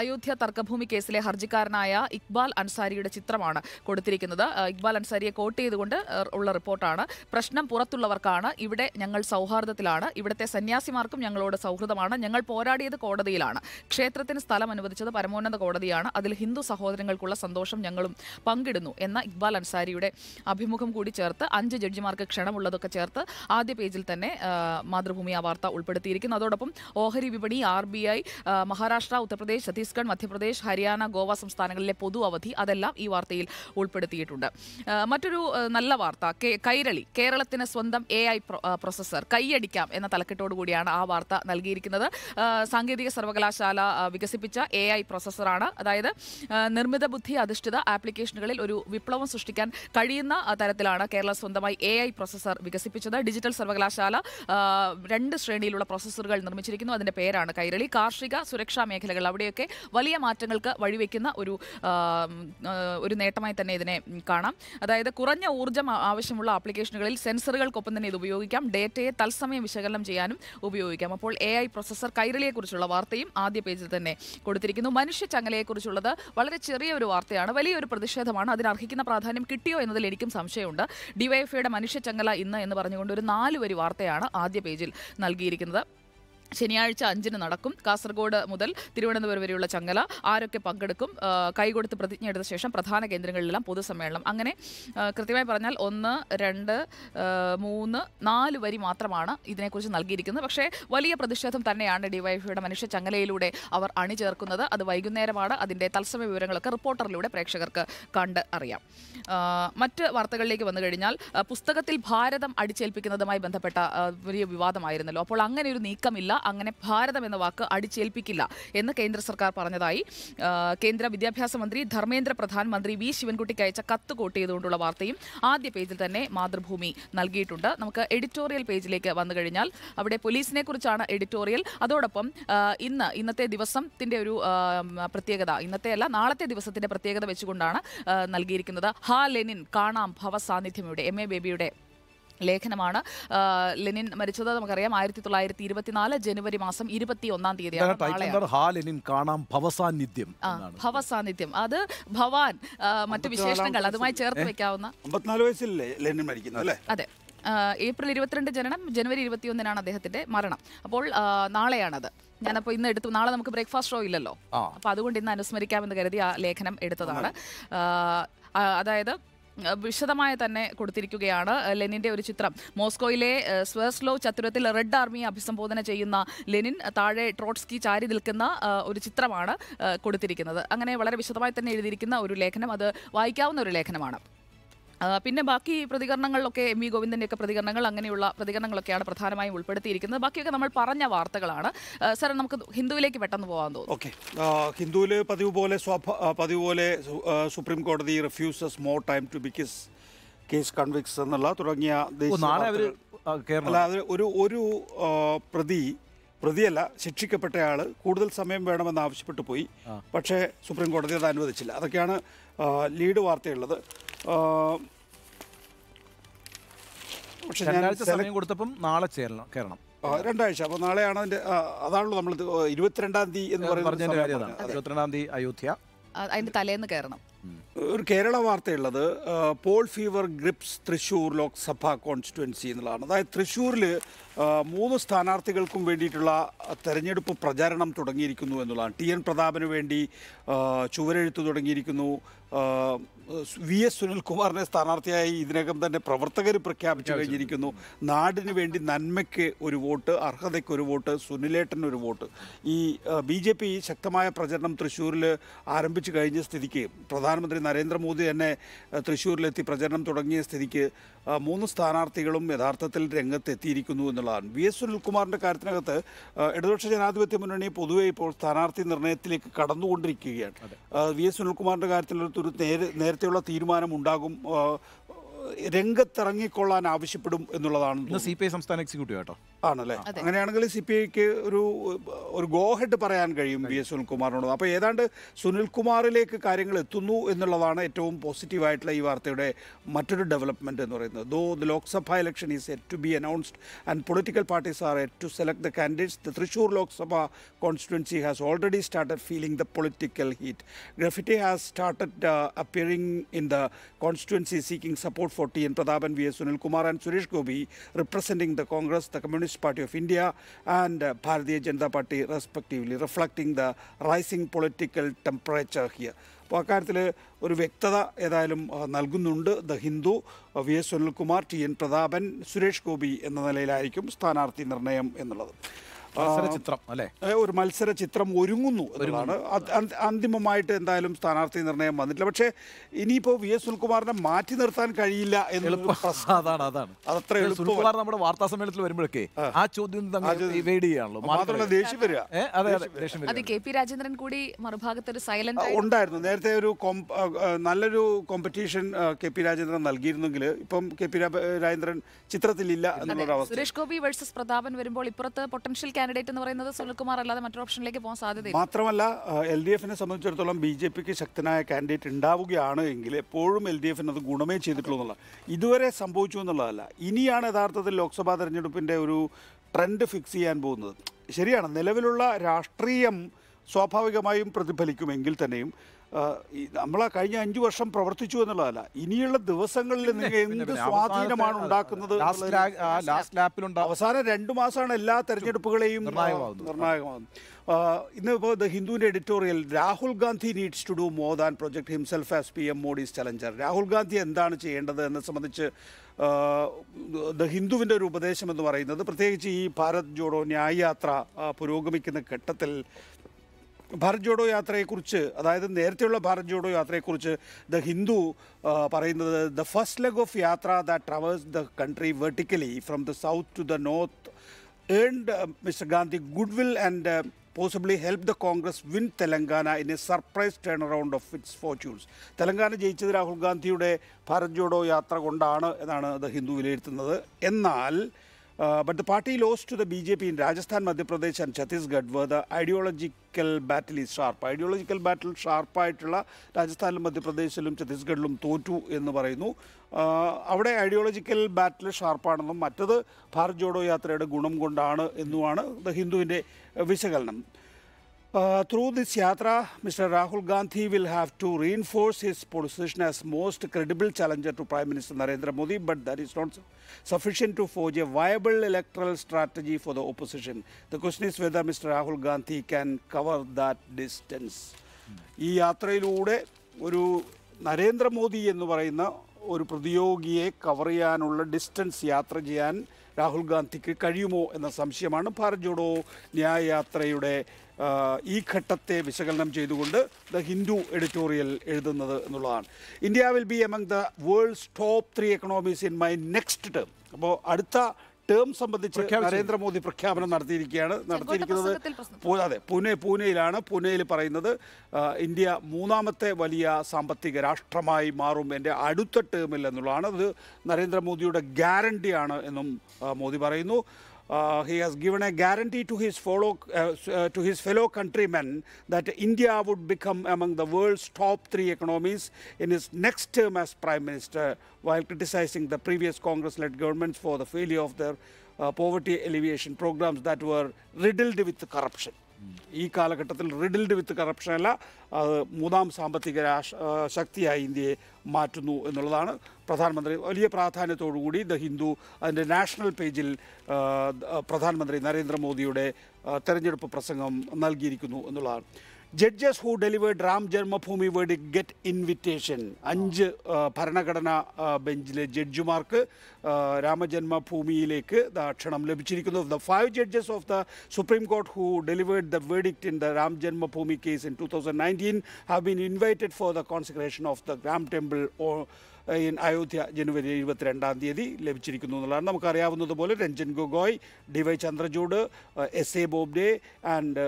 അയോധ്യ തർക്കഭൂമി കേസിലെ ഹർജിക്കാരനായ ഇക്ബാൽ അൻസാരിയുടെ ചിത്രമാണ് കൊടുത്തിരിക്കുന്നത്. ഇക്ബാൽ അൻസാരിയെ കോട്ട് ചെയ്തുകൊണ്ട് ഉള്ള റിപ്പോർട്ടാണ്. പ്രശ്നം പുറത്തുള്ളവർക്കാണ്. ഇവിടെ ഞങ്ങൾ സൗഹാർദ്ദത്തിലാണ്. ഇവിടുത്തെ സന്യാസിമാർക്കും ഞങ്ങളോട് സൗഹൃദമാണ്. ഞങ്ങൾ പോരാടിയത് കോടതിയിലാണ്. ക്ഷേത്രത്തിന് സ്ഥലം അനുവദിച്ചത് പരമോന്നത കോടതിയാണ്. അതിൽ ഹിന്ദു സഹോദരങ്ങൾക്കുള്ള സന്തോഷം ഞങ്ങളും പങ്കിടുന്നു എന്ന ഇക്ബാൽ അൻസാരിയുടെ അഭിമുഖം കൂടി ചേർത്ത് അഞ്ച് ജഡ്ജിമാർക്ക് ക്ഷണമുള്ളതൊക്കെ ചേർത്ത് ആദ്യ പേജിൽ തന്നെ മാതൃഭൂമി ആ വാർത്ത ഉൾപ്പെടുത്തിയിരിക്കുന്നു. അതോടൊപ്പം ഓഹരി വിപണി R B I Maharashtra Uttar Pradesh Chhattisgarh Madhya Pradesh Haryana Goa സംസ്ഥാനങ്ങളിലെ പൊതു അവധി അതെല്ലാം ഈ വാർത്തയിൽ ഉൾപ്പെടുത്തിയിട്ടുണ്ട്. മറ്റൊരു നല്ല വാർത്ത കൈരളി കേരളത്തിന് സ്വന്തം എ ഐ പ്രൊസസർ കൈയടിക്കാം എന്ന തലക്കെട്ടോടു കൂടിയാണ് ആ വാർത്ത നൽകിയിരിക്കുന്നത്. സാങ്കേതിക സർവകലാശാല വികസിപ്പിച്ച എ ഐ പ്രൊസസറാണ്. അതായത് നിർമ്മിത ബുദ്ധി അധിഷ്ഠിത ആപ്ലിക്കേഷനുകളിൽ ഒരു വിപ്ലവം സൃഷ്ടിക്കാൻ കഴിയുന്ന തരത്തിലാണ് കേരള സ്വന്തമായി എ ഐ പ്രൊസസർ വികസിപ്പിച്ചത്. ഡിജിറ്റൽ സർവകലാശാല രണ്ട് രണ്ട് ശ്രേണിയിലുള്ള പ്രോസസ്സറുകൾ നിർമ്മിച്ചിരിക്കുന്നു. അതിന്റെ പേരാണ് കൈരളി. കാർഷിക സുരക്ഷാ മേഖലകൾ. അവിടെയൊക്കെ വലിയ മാറ്റങ്ങൾക്ക് വഴിവെക്കുന്ന ഒരു ഒരു നേട്ടമായി തന്നെ ഇതിനെ കാണാം. അതായത് കുറഞ്ഞ ഊർജം ആവശ്യമുള്ള ആപ്ലിക്കേഷനുകളിൽ സെൻസറുകൾക്കൊപ്പം തന്നെ ഇത് ഉപയോഗിക്കാം. ഡേറ്റയെ തത്സമയം വിശകലനം ചെയ്യാനും ഉപയോഗിക്കാം. അപ്പോൾ എ ഐ പ്രൊസസർ കൈരളിയെക്കുറിച്ചുള്ള വാർത്തയും ആദ്യ പേജിൽ തന്നെ കൊടുത്തിരിക്കുന്നു. മനുഷ്യ ചങ്ങലയെക്കുറിച്ചുള്ളത് വളരെ ചെറിയ ഒരു വാർത്തയാണ്. വലിയൊരു പ്രതിഷേധമാണ്. അതിന് അർഹിക്കുന്ന പ്രാധാന്യം കിട്ടിയോ എന്നതിൽ എനിക്കും സംശയമുണ്ട്. ഡിവൈഎഫ്ഐയുടെ മനുഷ്യ ചങ്ങല ഇന്ന് എന്ന് പറഞ്ഞുകൊണ്ട് ഒരു നാലുവരി വാർത്തയാണ് ആദ്യ പേജിൽ നൽകിയിരിക്കുന്നത് ശനിയാഴ്ച അഞ്ചിന് നടക്കും. കാസർഗോഡ് മുതൽ തിരുവനന്തപുരം വരെയുള്ള ചങ്ങല. ആരൊക്കെ പങ്കെടുക്കും? കൈകൊടുത്ത് പ്രതിജ്ഞ എടുത്ത ശേഷം പ്രധാന കേന്ദ്രങ്ങളിലെല്ലാം പൊതുസമ്മേളനം. അങ്ങനെ കൃത്യമായി പറഞ്ഞാൽ ഒന്ന് രണ്ട് മൂന്ന് നാല് വരി മാത്രമാണ് ഇതിനെക്കുറിച്ച് നൽകിയിരിക്കുന്നത്. പക്ഷേ വലിയ പ്രതിഷേധം തന്നെയാണ് ഡിവൈഫിയുടെ മനുഷ്യ ചങ്ങലയിലൂടെ അവർ അണിചേർക്കുന്നത്. അത് വൈകുന്നേരമാണ്. അതിന്റെ തത്സമയ വിവരങ്ങളൊക്കെ റിപ്പോർട്ടറിലൂടെ പ്രേക്ഷകർക്ക് കണ്ട് അറിയാം. മറ്റ് വാർത്തകളിലേക്ക് വന്നു കഴിഞ്ഞാൽ പുസ്തകത്തിൽ ഭാരതം അടിച്ചേൽപ്പിക്കുന്നതുമായി ബന്ധപ്പെട്ട വലിയ വിവാദമായിരുന്നല്ലോ. അപ്പോൾ അങ്ങനെ ഒരു നീക്കമില്ല. അങ്ങനെ ഭാരതം എന്ന വാക്ക് അടിച്ചേൽപ്പിക്കില്ല എന്ന് കേന്ദ്ര സർക്കാർ പറഞ്ഞതായി. കേന്ദ്ര വിദ്യാഭ്യാസ മന്ത്രി ധർമ്മേന്ദ്ര പ്രധാൻ മന്ത്രി വി ശിവൻകുട്ടിക്ക് അയച്ച കത്ത് കോട്ട് ചെയ്തുകൊണ്ടുള്ള വാർത്തയും ആദ്യ പേജിൽ തന്നെ മാതൃഭൂമി നൽകിയിട്ടുണ്ട്. നമുക്ക് എഡിറ്റോറിയൽ പേജിലേക്ക് വന്നു കഴിഞ്ഞാൽ അവിടെ പോലീസിനെ കുറിച്ചാണ് എഡിറ്റോറിയൽ. അതോടൊപ്പം ഇന്ന് ഇന്നത്തെ ദിവസത്തിന്റെ ഒരു പ്രത്യേകത ഇന്നത്തെ അല്ല നാളത്തെ ദിവസത്തിന്റെ പ്രത്യേകത വെച്ചുകൊണ്ടാണ് നൽകിയിരിക്കുന്നത്. ഹാ ലെനിൻ കാണാം ഭവസാന്നിധ്യം ഇവിടെ. എം. എ ബേബിയുടെ ലേഖനമാണ്. ലെനിൻ മരിച്ചത് നമുക്കറിയാം ആയിരത്തി തൊള്ളായിരത്തി ഇരുപത്തിനാല് ജനുവരി മാസം ഇരുപത്തി ഒന്നാം തീയതിയാണ് ഭവസാന്നിധ്യം എന്നാണ്. ഭവസാന്നിധ്യം. അത് ഭവാൻ മറ്റു വിശേഷണങ്ങൾ അതുമായി ചേർത്ത് വെക്കാവുന്ന അമ്പത്തിനാല് വയസ്സിലല്ലേ ലെനിൻ മരിക്കുന്നത് അല്ലേ? അതെ. ഏപ്രിൽ ഇരുപത്തിരണ്ട് ജനനം ജനുവരി ഇരുപത്തിയൊന്നിനാണ് അദ്ദേഹത്തിന്റെ മരണം. അപ്പോൾ നാളെയാണത്. ഞാനപ്പോൾ ഇന്ന് എടുത്തു നാളെ നമുക്ക് ബ്രേക്ക്ഫാസ്റ്റ് ഷോ ഇല്ലല്ലോ. അപ്പൊ അപ്പോൾ അതുകൊണ്ട് ഇന്ന് അനുസ്മരിക്കാമെന്ന് കരുതി ആ ലേഖനം എടുത്തതാണ്. അതായത് വിശദമായ തന്നെ കൊടുത്തിരിക്കുകയാണ് ലെനിന്റെ ഒരു ചിത്രം. മോസ്കോയിലെ സ്വേസ്ലോ ചത്തുരത്തിൽ റെഡ് ആർമിയെ അഭിസംബോധന ചെയ്യുന്ന ലെനിൻ താഴെ ട്രോട്സ്കി ചാരി നിൽക്കുന്ന ഒരു ചിത്രമാണ് കൊടുത്തിരിക്കുന്നത്. അങ്ങനെ വളരെ വിശദമായി തന്നെ എഴുതിയിരിക്കുന്ന ഒരു ലേഖനം അത് വായിക്കാവുന്ന ഒരു ലേഖനമാണ്. പിന്നെ ബാക്കി പ്രതികരണങ്ങളിലൊക്കെ എം വി ഗോവിന്ദന്റെയൊക്കെ പ്രതികരണങ്ങൾ അങ്ങനെയുള്ള പ്രതികരണങ്ങളൊക്കെയാണ് പ്രധാനമായും ഉൾപ്പെടുത്തിയിരിക്കുന്നത്. ബാക്കിയൊക്കെ നമ്മൾ പറഞ്ഞ വാർത്തകളാണ്. സാർ നമുക്ക് ഹിന്ദുവിലേക്ക് പെട്ടെന്ന് പോകാൻ തോന്നുന്നു. ഓക്കെ. ഹിന്ദുവിൽ പതിവ് പോലെ പതിവ് പോലെ സുപ്രീം കോടതി refuses more time to Bilkis case convicts എന്നുള്ള തുടങ്ങിയ അല്ല അത് ഒരു ഒരു പ്രതി പ്രതിയല്ല ശിക്ഷിക്കപ്പെട്ടയാൾ കൂടുതൽ സമയം വേണമെന്ന് ആവശ്യപ്പെട്ടു പോയി. പക്ഷേ സുപ്രീം കോടതി അത് അനുവദിച്ചില്ല. അതൊക്കെയാണ് ലീഡ് വാർത്തയുള്ളത്. പക്ഷേ രണ്ടാഴ്ച സമയം കൊടുത്തപ്പം നാളെ ചേരണം കേരളം ആ, രണ്ടാഴ്ച. അപ്പോൾ നാളെയാണ് അതിന്റെ അതാണല്ലോ നമ്മൾ ഇരുപത്തിരണ്ടാം തീയതി എന്ന് പറയുന്നത്. ഇരുപത്തിരണ്ടാം തീയതി അയോധ്യ. അതിന്റെ തലേന്ന് കയറണം. ഒരു കേരള വാർത്തയുള്ളത് poll fever grips Thrissur Lok Sabha constituency എന്നുള്ളതാണ്. അതായത് തൃശ്ശൂരിൽ മൂന്ന് സ്ഥാനാർത്ഥികൾക്കും വേണ്ടിയിട്ടുള്ള തെരഞ്ഞെടുപ്പ് പ്രചാരണം തുടങ്ങിയിരിക്കുന്നു എന്നുള്ളതാണ്. ടി എൻ പ്രതാപന് വേണ്ടി ചുവരെഴുത്ത് തുടങ്ങിയിരിക്കുന്നു. വി എസ് സുനിൽകുമാറിനെ സ്ഥാനാർത്ഥിയായി ഇതിനകം തന്നെ പ്രവർത്തകർ പ്രഖ്യാപിച്ചു കഴിഞ്ഞിരിക്കുന്നു. നാടിന് വേണ്ടി നന്മയ്ക്ക് ഒരു വോട്ട് അർഹതയ്ക്ക് ഒരു വോട്ട് സുനിലേട്ടന് ഒരു വോട്ട്. ഈ ബി ജെ പി ശക്തമായ പ്രചരണം തൃശ്ശൂരിൽ ആരംഭിച്ചു കഴിഞ്ഞ സ്ഥിതിക്ക് പ്രധാനമന്ത്രി നരേന്ദ്രമോദി തന്നെ തൃശ്ശൂരിലെത്തി പ്രചരണം തുടങ്ങിയ സ്ഥിതിക്ക് മൂന്ന് സ്ഥാനാർത്ഥികളും യഥാർത്ഥത്തിൽ രംഗത്തെത്തിയിരിക്കുന്നു എന്നുള്ളതാണ്. വി എസ് സുനിൽകുമാറിന്റെ കാര്യത്തിനകത്ത് ഇടതുപക്ഷ ജനാധിപത്യ മുന്നണി പൊതുവെ ഇപ്പോൾ സ്ഥാനാർത്ഥി നിർണയത്തിലേക്ക് കടന്നുകൊണ്ടിരിക്കുകയാണ്. വി എസ് സുനിൽകുമാറിന്റെ കാര്യത്തിൽ ഒരു നേരെ നേരത്തെയുള്ള തീരുമാനം ഉണ്ടാകും രംഗത്തിറങ്ങിക്കൊള്ളാൻ ആവശ്യപ്പെടും എന്നുള്ളതാണ് സി പി ഐ സംസ്ഥാന എക്സിക്യൂട്ടീവ് കേട്ടോ ആണല്ലേ? അങ്ങനെയാണെങ്കിൽ സി പി ഐക്ക് ഒരു ഒരു ഗോഹെഡ് പറയാൻ കഴിയും വി എസ് സുനിൽകുമാറിനോട്. അപ്പോൾ ഏതാണ്ട് സുനിൽകുമാറിലേക്ക് കാര്യങ്ങൾ എത്തുന്നു എന്നുള്ളതാണ് ഏറ്റവും പോസിറ്റീവായിട്ടുള്ള ഈ വാർത്തയുടെ മറ്റൊരു ഡെവലപ്മെന്റ് എന്ന് പറയുന്നത്. Though the Lok Sabha election is yet to be announced and political parties are yet to select the candidates the Thrissur Lok Sabha constituency has already started feeling the political heat graffiti has started appearing in the constituency seeking support for T N Prathapan V S Sunilkumar and Suresh Gopi റിപ്രസെന്റിംഗ് the Congress the the Communist Party of India, and uh, Bharatiya Janata Party, respectively, reflecting the rising political temperature here. അപ്പോൾ അക്കാര്യത്തിൽ ഒരു വ്യക്തത ഏതായാലും നൽകുന്നുണ്ട് the Hindu V S Sunilkumar T N Prathapan Suresh Gopi എന്ന നിലയിലായിരിക്കും സ്ഥാനാർത്ഥി നിർണയം എന്നുള്ളത് മത്സര ചിത്രം അല്ലേ? ഒരു മത്സര ചിത്രം ഒരുങ്ങുന്നു. എന്നാണ് അന്തിമമായിട്ട് എന്തായാലും സ്ഥാനാർത്ഥി നിർണയം വന്നിട്ടില്ല. പക്ഷേ ഇനിയിപ്പോൾ വി എസ് സുനിൽകുമാറിനെ മാറ്റി നിർത്താൻ കഴിയില്ല എന്നൊരു പ്രശ്നം. അതാണ് അതാണ്. അതത്ര സുനിൽകുമാർ നമ്മുടെ വാർത്താ സമ്മേളനത്തിൽ വരുമ്പോഴൊക്കെ ആ. ചോദ്യം ചെയ്യാണല്ലോ. മാത്രമല്ല ദേഷ്യം വരിക. അതെ അതെ ദേഷ്യം അത് കെ പി രാജേന്ദ്രൻ കൂടി മറുഭാഗത്ത് ഒരു സൈലന്റ് ഉണ്ടായിരുന്നു. നേരത്തെ ഒരു നല്ലൊരു കോമ്പറ്റീഷൻ കെ പി രാജേന്ദ്രൻ നൽകിയിരുന്നെങ്കിൽ ഇപ്പം കെ പി രാജേന്ദ്രൻ ചിത്രത്തിലില്ല എന്നുള്ളൊരു അവസ്ഥ സുരേഷ് ഗോപി വേഴ്സസ് പ്രതാപൻ വരുമ്പോൾ ഇപ്പുറത്ത് പൊട്ടൻഷ്യൽ കാൻഡിഡേറ്റ് എന്ന് പറയുന്നത് സുനിൽകുമാർ അല്ലാതെ മറ്റൊരു ഓപ്ഷനിലേക്ക് പോകാൻ സാധ്യത മാത്രമല്ല എൽ ഡി എഫിനെ സംബന്ധിച്ചിടത്തോളം ബി ജെ പിക്ക് ശക്തനായ കാൻഡിഡേറ്റ് ഉണ്ടാവുകയാണ് എങ്കിൽ എപ്പോഴും എൽ ഡി എഫിന് അത് ഗുണമേ ചെയ്തിട്ടുള്ളൂ എന്നുള്ള ഇതുവരെ സംഭവിച്ചു എന്നുള്ളതല്ല. ഇനിയാണ് യഥാർത്ഥത്തിൽ ലോക്സഭാ തെരഞ്ഞെടുപ്പിന്റെ ഒരു ട്രെൻഡ് ഫിക്സ് ചെയ്യാൻ പോകുന്നത്. ശരിയാണ് നിലവിലുള്ള രാഷ്ട്രീയം സ്വാഭാവികമായും പ്രതിഫലിക്കുമെങ്കിൽ തന്നെയും നമ്മൾ കഴിഞ്ഞ അഞ്ചു വർഷം പ്രവർത്തിച്ചു എന്നുള്ളതല്ല. ഇനിയുള്ള ദിവസങ്ങളിൽ നിങ്ങൾ എന്ത് സ്വാധീനമാണ് ഉണ്ടാക്കുന്നത് അവസാന രണ്ടു മാസമാണ് എല്ലാ തെരഞ്ഞെടുപ്പുകളെയും നിർണായകമാകുന്നത്. ഇന്നിപ്പോൾ ഇന്ന് ഇപ്പോൾ the ഹിന്ദുവിന്റെ editorial Rahul Gandhi needs to do more than project himself as P M Modi's challenger Rahul Gandhi എന്താണ് ചെയ്യേണ്ടത് എന്നെ സംബന്ധിച്ച് ദ ഹിന്ദുവിന്റെ ഒരു ഉപദേശം എന്ന് പറയുന്നത് പ്രത്യേകിച്ച് ഈ ഭാരത് ജോഡോ ന്യായ യാത്ര പുരോഗമിക്കുന്ന ഘട്ടത്തിൽ ഭാരത് ജോഡോ യാത്രയെക്കുറിച്ച് അതായത് നേരത്തെയുള്ള ഭാരത് ജോഡോ യാത്രയെക്കുറിച്ച് ദ ഹിന്ദു പറയുന്നത് the first leg of yatra that traverses the country vertically from the south to the north earned mister Gandhi goodwill and possibly possibly the Congress win Telangana in a surprise turnaround of its fortunes. Telangana ജയിച്ചത് രാഹുൽ ഗാന്ധിയുടെ ഭാരത് ജോഡോ യാത്ര കൊണ്ടാണ് എന്നാണ് the Hindu വിലയിരുത്തുന്നത്. എന്നാൽ but the party loss to the B J P in Rajasthan Madhya Pradesh and Chhattisgarh were the ideological battle is sharp ideological ബാറ്റിൽ ഷാർപ്പായിട്ടുള്ള രാജസ്ഥാനിലും മധ്യപ്രദേശിലും ഛത്തീസ്ഗഡിലും തോറ്റു എന്ന് പറയുന്നു. അവിടെ ഐഡിയോളജിക്കൽ ബാറ്റിൽ ഷാർപ്പാണെന്നും മറ്റത് ഭാരത് ജോഡോ യാത്രയുടെ ഗുണം കൊണ്ടാണ് എന്നുമാണ് ദ ഹിന്ദുവിന്റെ വിശകലനം. Uh, through this yatra, Mr. Rahul Gandhi will have to reinforce his position as most credible challenger to Prime Minister Narendra Modi, but that is not sufficient to forge a viable electoral strategy for the opposition. The question is whether Mr. Rahul Gandhi can cover that distance. ഈ യാത്രയിലൂടെ ഒരു നരേന്ദ്രമോദി എന്ന് പറയുന്ന ഒരു പ്രതിയോഗിയെ cover ചെയ്യാനുള്ള distance യാത്ര ചെയ്യാൻ രാഹുൽ ഗാന്ധിക്ക് കഴിയുമോ എന്ന സംശയമാണ് ഭാരത് ജോഡോ ന്യായ ഈ ഘട്ടത്തെ വിശകലനം ചെയ്തുകൊണ്ട് ദ ഹിന്ദു എഡിറ്റോറിയൽ എഴുതുന്നത് എന്നുള്ളതാണ്. India will be among the world's top three economies in my next term അപ്പോൾ അടുത്ത ടേം സംബന്ധിച്ച് നരേന്ദ്രമോദി പ്രഖ്യാപനം നടത്തിയിരിക്കുകയാണ് നടത്തിയിരിക്കുന്നത് അതെ പൂനെ പൂനെയിലാണ്. പൂനെയിൽ പറയുന്നത് ഇന്ത്യ മൂന്നാമത്തെ വലിയ സാമ്പത്തിക രാഷ്ട്രമായി മാറും എന്റെ അടുത്ത ടേമിൽ എന്നുള്ളതാണ്. അത് നരേന്ദ്രമോദിയുടെ ഗ്യാരണ്ടിയാണ് എന്നും മോദി പറയുന്നു. Uh, he has given a guarantee to his, follow, uh, uh, to his fellow countrymen that India would become among the world's top three economies in his next term as Prime Minister while criticizing the previous Congress-led governments for the failure of their poverty alleviation programs that were riddled with corruption. ഈ കാലഘട്ടത്തിൽ റിഡിൽഡ് വിത്ത് corruption അല്ല അത് മൂന്നാം സാമ്പത്തിക ശക്തിയായി ഇന്ത്യയെ മാറ്റുന്നു എന്നുള്ളതാണ് പ്രധാനമന്ത്രി വലിയ പ്രാധാന്യത്തോടുകൂടി ദ ഹിന്ദു അതിന്റെ നാഷണൽ പേജിൽ പ്രധാനമന്ത്രി നരേന്ദ്രമോദിയുടെ തെരഞ്ഞെടുപ്പ് പ്രസംഗം നൽകിയിരിക്കുന്നു എന്നുള്ളതാണ്. Judges who delivered Ram Janmabhoomi verdict get invitation അഞ്ച് ആ, ഭരണഘടനാ ആ, ബെഞ്ചിലെ ജഡ്ജിമാർക്ക് ആ, രാമജന്മഭൂമിയിലേക്ക് ദാ ക്ഷണം ലഭിച്ചിരിക്കുന്നു the five judges of the supreme court who delivered the verdict in the Ram Janmabhoomi case in two thousand nineteen have been invited for the concentration of the Ram temple in Ayodhya January ഇരുപത്തിരണ്ടാം തീയതി ലഭിച്ചിരിക്കുന്നു എന്നുള്ളതാണ് നമുക്കറിയാവുന്നതുപോലെ Ranjan Gogoi D Y Chandrachud S A Bobde and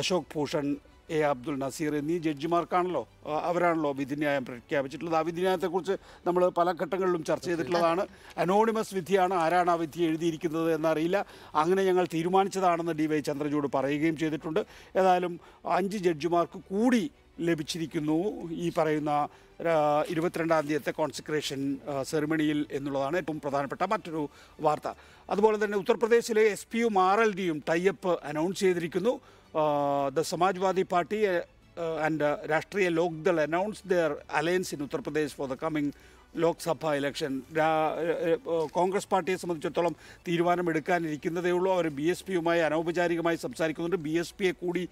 Ashok Bhushan A Abdul Nazeer എന്നീ ജഡ്ജിമാർക്കാണല്ലോ അവരാണല്ലോ വിധിന്യായം പ്രഖ്യാപിച്ചിട്ടുള്ളത്. ആ വിധിന്യായത്തെക്കുറിച്ച് നമ്മൾ പല ഘട്ടങ്ങളിലും ചർച്ച ചെയ്തിട്ടുള്ളതാണ്. അനോണിമസ് വിധിയാണ് ആരാണ് ആ വിധി എഴുതിയിരിക്കുന്നത് എന്നറിയില്ല. അങ്ങനെ ഞങ്ങൾ തീരുമാനിച്ചതാണെന്ന് ഡി വൈ ചന്ദ്രചൂഡ് പറയുകയും ചെയ്തിട്ടുണ്ട്. ഏതായാലും അഞ്ച് ജഡ്ജിമാർക്ക് കൂടി ലഭിച്ചിരിക്കുന്നു. ഈ പറയുന്ന ഇരുപത്തിരണ്ടാം തീയതിയത്തെ കോൺസെക്രേഷൻ സെറിമണിയിൽ എന്നുള്ളതാണ് ഏറ്റവും പ്രധാനപ്പെട്ട മറ്റൊരു വാർത്ത. അതുപോലെ തന്നെ ഉത്തർപ്രദേശിലെ എസ് പിയും ആർ എൽ ഡിയും ടൈപ്പ് അനൗൺസ് ചെയ്തിരിക്കുന്നു. The Samajwadi party and Rashtriya Lok Dal announce their alliance in Uttar Pradesh for the coming Lok Sabha election. Congress പാർട്ടിയെ സംബന്ധിച്ചിടത്തോളം തീരുമാനമെടുക്കാനിരിക്കുന്നതേ ഉള്ളൂ. അവർ ബി എസ് പിയുമായി അനൗപചാരികമായി സംസാരിക്കുന്നുണ്ട്. ബി എസ് പിയെ കൂടി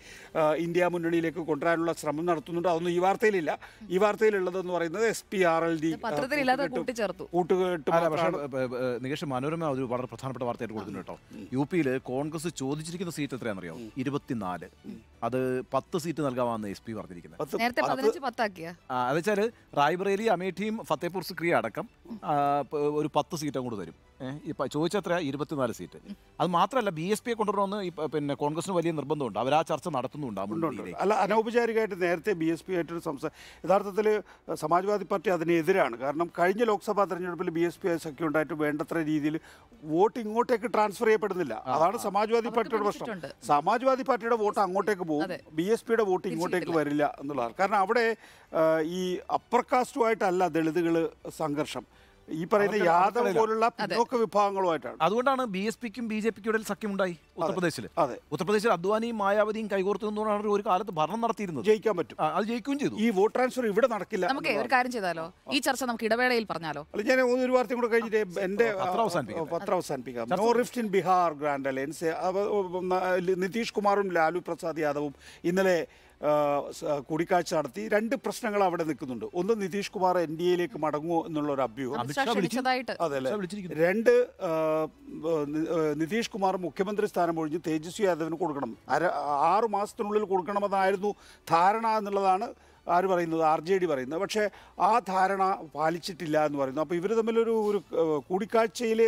ഇന്ത്യ മുന്നണിയിലേക്ക് കൊണ്ടുവരാനുള്ള ശ്രമം നടത്തുന്നുണ്ട്. അതൊന്നും ഈ വാർത്തയിലില്ല. ഈ വാർത്തയിലുള്ളതെന്ന് പറയുന്നത് S P R L D കൂട്ടുകെട്ട് നികേഷ് മനോരമ ഒരു വളരെ പ്രധാനപ്പെട്ട വാർത്തയായിട്ട് കൊടുക്കുന്നു കേട്ടോ. യു പിയിൽ കോൺഗ്രസ് ചോദിച്ചിരിക്കുന്ന സീറ്റ് എത്രയാണെന്നറിയോ? ഇരുപത്തിനാല്. അത് പത്ത് സീറ്റ് നൽകാമെന്ന് എസ് പി പറഞ്ഞിരിക്കുന്നത്. അത് വെച്ചാൽ റായ്ബറേലി അമേഠിയും ഫത്തേപൂർ സിക്രിയ അടക്കം ഒരു പത്ത് സീറ്റ് അങ്ങോട്ട് തരും. ഇപ്പം ചോദിച്ചത്ര ഇരുപത്തിനാല് സീറ്റ്. അത് മാത്രമല്ല ബി എസ് പിയെ കൊണ്ടുവരണമെന്ന് പിന്നെ കോൺഗ്രസിന് വലിയ നിർബന്ധമുണ്ട്. അവർ ആ ചർച്ച നടത്തുന്നുണ്ട് അല്ല അനൗപചാരികമായിട്ട് നേരത്തെ ബി എസ് പി ആയിട്ടൊരു സംസാരം യഥാർത്ഥത്തിൽ സമാജ്വാദി പാർട്ടി അതിനെതിരാണ്. കാരണം കഴിഞ്ഞ ലോക്സഭാ തെരഞ്ഞെടുപ്പിൽ ബി എസ് പി ആയി സഖ്യം ഉണ്ടായിട്ട് വേണ്ടത്ര രീതിയിൽ വോട്ട് ഇങ്ങോട്ടേക്ക് ട്രാൻസ്ഫർ ചെയ്യപ്പെടുന്നില്ല. അതാണ് സമാജ്വാദി പാർട്ടിയുടെ പ്രശ്നം. സമാജ്വാദി പാർട്ടിയുടെ വോട്ട് അങ്ങോട്ടേക്ക് പോകും. ബി എസ് പിയുടെ വോട്ട് ഇങ്ങോട്ടേക്ക് വരില്ല എന്നുള്ളതാണ്. കാരണം അവിടെ ഈ അപ്പർ കാസ്റ്റുമായിട്ടല്ല ദളിതുകൾ സംഘർഷം. ഈ പറയുന്ന യാദവ് പോലുള്ള പിന്നോക്ക വിഭാഗങ്ങളുമായിട്ടാണ്. അതുകൊണ്ടാണ് ബി എസ് പിക്കും ബി ജെ പിക്കും ഇടയിൽ സഖ്യമുണ്ടായി ഉത്തർപ്രദേശിൽ അതെ ഉത്തർപ്രദേശിൽ അദ്വാനിയും മായാവതിയും കൈകോർത്തു നിന്നുകൊണ്ടാണ് ഒരു കാലത്ത് ഭരണം നടത്തിയിരുന്നത്. ജയിക്കാൻ പറ്റും. അത് ജയിക്കുകയും ചെയ്തു. ഈ വോട്ട് ട്രാൻസ്ഫർ ഇവിടെ നടക്കില്ല നമുക്ക് ഒരു കാര്യം ചെയ്താലോ? ഈ ചർച്ച നമുക്ക് ഇടവേളയിൽ പറഞ്ഞാലോ? അല്ല ഞാൻ ഒരു വാർത്തയും കൂടെ കഴിഞ്ഞിട്ട് എന്റെ പത്രം അവസാനിപ്പിക്കാം. ആ, പത്രം അവസാനിപ്പിക്കാം. No rift in Bihar grand alliance Nitish കുമാറും ലാലു പ്രസാദ് യാദവും ഇന്നലെ കൂടിക്കാഴ്ച നടത്തി രണ്ട് പ്രശ്നങ്ങൾ അവിടെ നിൽക്കുന്നുണ്ട്. ഒന്ന് നിതീഷ് കുമാർ എൻ ഡി എയിലേക്ക് മടങ്ങുമോ എന്നുള്ള ഒരു അഭ്യൂഹം അതെ അല്ലേ? രണ്ട് നിതീഷ് കുമാർ മുഖ്യമന്ത്രി സ്ഥാനം ഒഴിഞ്ഞ് തേജസ്വി യാദവിന് കൊടുക്കണം. അര ആറ് മാസത്തിനുള്ളിൽ കൊടുക്കണമെന്നായിരുന്നു ധാരണ എന്നുള്ളതാണ് ആര് പറയുന്നത്? ആർ ജെ ഡി പറയുന്നത്. പക്ഷേ ആ ധാരണ പാലിച്ചിട്ടില്ല എന്ന് പറയുന്നു. അപ്പോൾ ഇവർ തമ്മിലൊരു ഒരു കൂടിക്കാഴ്ചയിൽ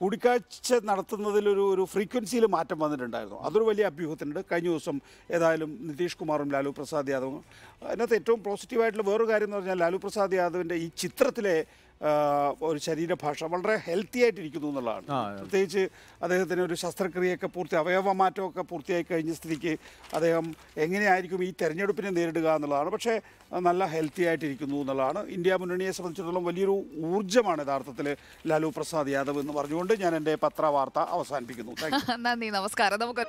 കൂടിക്കാഴ്ച നടത്തുന്നതിലൊരു ഒരു ഫ്രീക്വൻസിയിൽ മാറ്റം വന്നിട്ടുണ്ടായിരുന്നു. അതൊരു വലിയ അഭ്യൂഹത്തിനുണ്ട്. കഴിഞ്ഞ ദിവസം ഏതായാലും നിതീഷ് കുമാറും ലാലു പ്രസാദ് യാദവും. അതിനകത്ത് ഏറ്റവും പോസിറ്റീവായിട്ടുള്ള വേറൊരു കാര്യം എന്ന് പറഞ്ഞാൽ ലാലു പ്രസാദ് യാദവിന്റെ ഈ ചിത്രത്തിലെ ഒരു ശരീരഭാഷ വളരെ ഹെൽത്തി ആയിട്ടിരിക്കുന്നു എന്നുള്ളതാണ്. പ്രത്യേകിച്ച് അദ്ദേഹത്തിന് ഒരു ശസ്ത്രക്രിയയൊക്കെ പൂർത്തി അവയവ മാറ്റമൊക്കെ പൂർത്തിയായി കഴിഞ്ഞ സ്ഥിതിക്ക് അദ്ദേഹം എങ്ങനെയായിരിക്കും ഈ തെരഞ്ഞെടുപ്പിനെ നേരിടുക എന്നുള്ളതാണ്. പക്ഷേ നല്ല ഹെൽത്തി ആയിട്ടിരിക്കുന്നു എന്നുള്ളതാണ്. ഇന്ത്യ മുന്നണിയെ സംബന്ധിച്ചിടത്തോളം വലിയൊരു ഊർജമാണ് യഥാർത്ഥത്തിൽ ലാലു പ്രസാദ് യാദവ് എന്ന് പറഞ്ഞുകൊണ്ട് ഞാൻ എന്റെ പത്രവാർത്ത അവസാനിപ്പിക്കുന്നു. നന്ദി നമസ്കാരം. നമുക്ക്